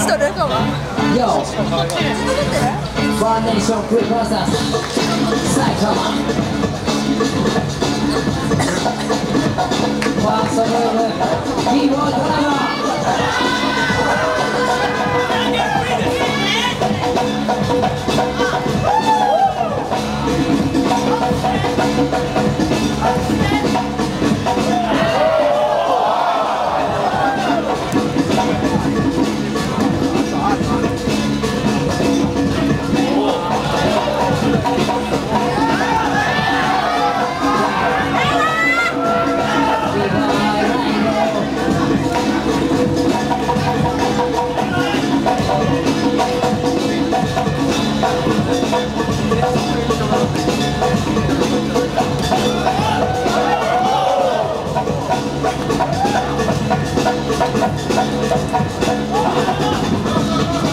står det kommer. Yo, One Nation Crew versus Saitama. Pass over. Keyboard drama. Thank you.